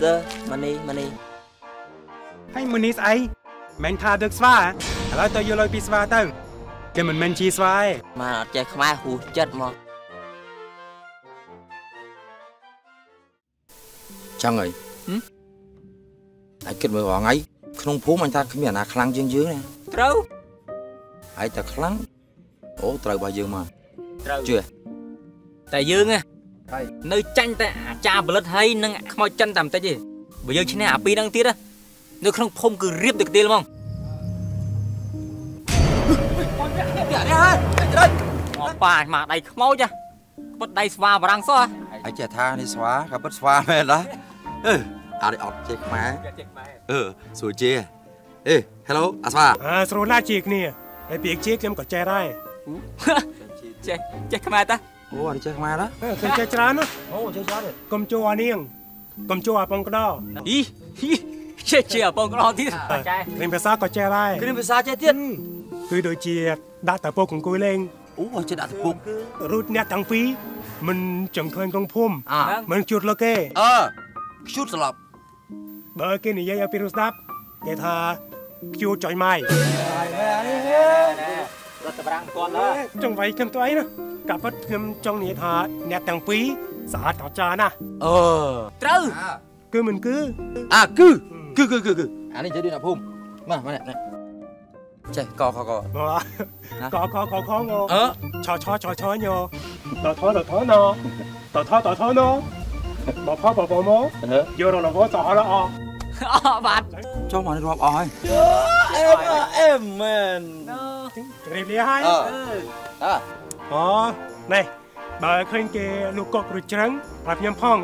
សើមកនេះមកនេះហើយមួយនេះស្អីមិនថាដឹកស្វាឥឡូវទៅយកលុយពីស្វាទៅគេមិនមែនជាស្វាទេមកអត់ចេះខ្មែរហ៊ូចិត្តមកចឹងហើយហើយគិតមើលរងថ្ងៃក្នុងភូមិអញថាគ្មានអាណាខ្លាំងជាងយើងណាត្រូវហើយតែខ្លាំងអូត្រូវរបស់យើងមកត្រូវជឿតែយើងណាហើយ នៅចាញ់តែអាចារ្យផលិតហើយនឹងអាខ្មោចចិនតែបន្តិចទេបើយើងឈ្នះអាពីរហ្នឹងទៀតណានៅក្នុងភូមិគឺរៀបទៅកន្ទាលហ្មងមកប៉ាមកដៃខ្មោចហ៎ពុតដៃស្វាបារាំងសោះហើយចេះថានេះស្វាក៏ពិតស្វាមែនណាអឺអត់អត់ចេះខ្មែរអឺសួរជាអេ Hello អាស្វាអើស្រួលណាស់ជាគ្នាហើយពាក្យជាខ្ញុំក៏ចេះដែរចេះចេះខ្មែរតា អូអត់ចេះខ្មែរណាអើខ្ញុំចេះច្រើនណាស់អូចេះច្រើនទេកុំជួអានាងកុំជួអាបងក្ដោអីចេះជាអបងក្រទៀតរៀនភាសាក៏ចេះដែរគ្រាមភាសាចេះទៀតគឺដូចជាដាក់តែពុកអង្គុយលេងអូចេះដាក់ទៅពុករូតអ្នកទាំងពីរមិនចង់ឃើញក្នុងភូមិអើមិនជួតលើគេអឺខ្ជូតស្លាប់បើគេនិយាយឲ្យពីរស្ដាប់គេថាជួចចុយម៉ៃរត់ទៅបារាំងមិនទាន់ឡើយចង់វាយខ្ញុំទៅអីណា កាពិតខ្ញុំចង់និយាយថាអ្នកទាំងពីរស្អាតក៏ចាណាស់អឺត្រូវគឺមិនគឺអាគឺគឺគឺគឺគឺអានេះនិយាយដូចអ្នកភូមិមកមកនេះចេះកកកមកកកកកងអឺឆឆឆឆញតថតថណតថតថណបផបបមកយករលវសអរអអបាទចុះមកនេះរាប់អស់ហើយអេមអេមមែនរៀបលាហើយអឺអើ អូនេះបើឃើញគេលោកកុកឬច្រឹងប្រាប់ខ្ញុំផង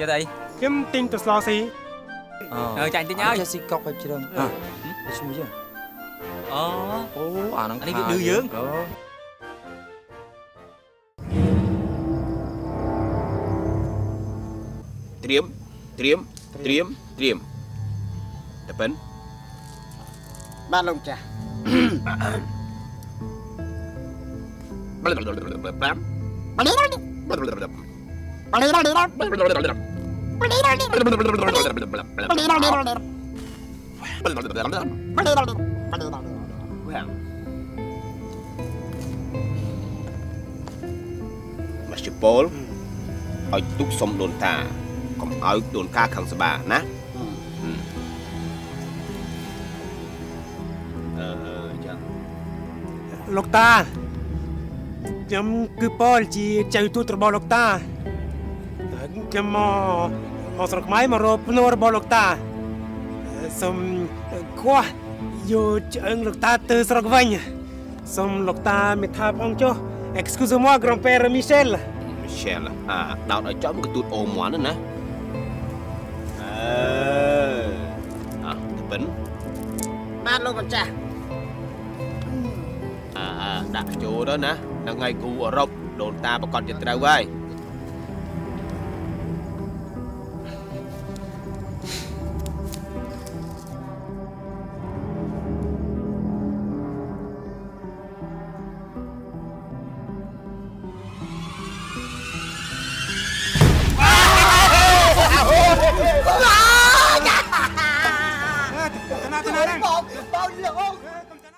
យកទៅអីខ្ញុំទិញទៅស្លោស៊ីអើចាញ់តិចហើយចេះស៊ីកុកឲ្យជ្រឹងអើឈ្មោះយើងអូអូអាហ្នឹងអានេះវាឌឺយើងអូត្រៀមត្រៀមត្រៀមត្រៀមតែប៉ិនបាទលោកចាស់ មកជពលឲ្យទុកសុំដូនតាកុំឲ្យដូនកាខឹងស្បាណាអឺចឹងលោកតា ខ្ញុំគឺពលជាចៅទូតរបស់លោកតាខ្ញុំមកមកស្រុកខ្មែរមករកភ្នួររបស់លោកតាសូមខ្វះយកឆ្អឹងលោកតាទៅស្រុកវិញសូមលោកតាមេថាផងចុះ Excusez-moi grand-père Michel មីសែលអាដោតឲ្យចំកទូតអូមន់ណាអឺអ่ะតែប៉ិនបាទលោកម្ចាស់អាអាដាក់ចូលទៅណា នៅថ្ងៃគូអឺរ៉ុបដូនតាប្រកាសជាត្រូវហើយ Tenang, tenang, tenang. បងបងលោក